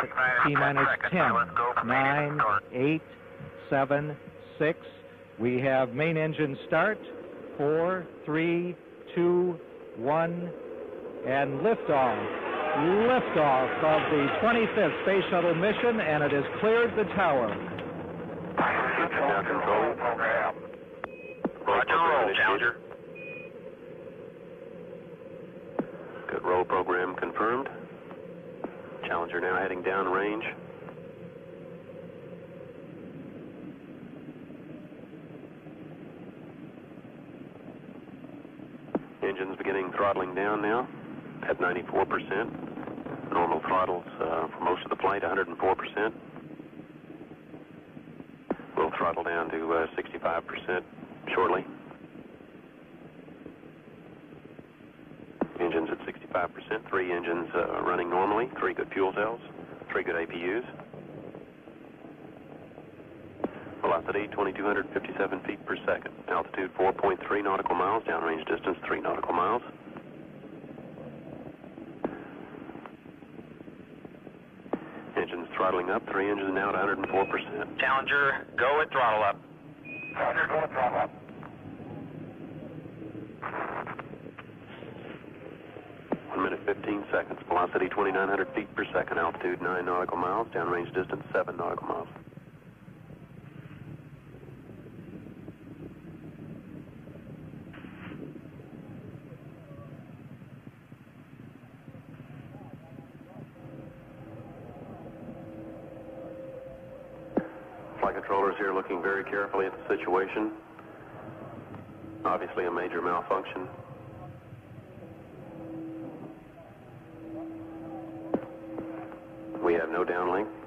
T minus 10, 9, 8, 7, 6. We have main engine start. 4, 3, 2, 1, and liftoff. Liftoff of the 25th Space Shuttle mission, and it has cleared the tower. Now control. Roger, roll, Challenger. Good roll program confirmed. Challenger now heading downrange. Engines beginning throttling down now at 94%. Normal throttles uh, for most of the flight, 104%. We'll throttle down to uh, 65% shortly. Engines at 65%, three engines uh, running normally, three good fuel cells, three good APUs. Velocity 2,257 feet per second. Altitude 4.3 nautical miles. Downrange distance 3 nautical miles. Engines throttling up. Three engines now at 104%. Challenger, go at throttle up. Challenger, go at throttle up. One minute 15 seconds. Velocity 2,900 feet per second. Altitude 9 nautical miles. Downrange distance 7 nautical miles. Flight controllers here looking very carefully at the situation. Obviously a major malfunction. We have no downlink.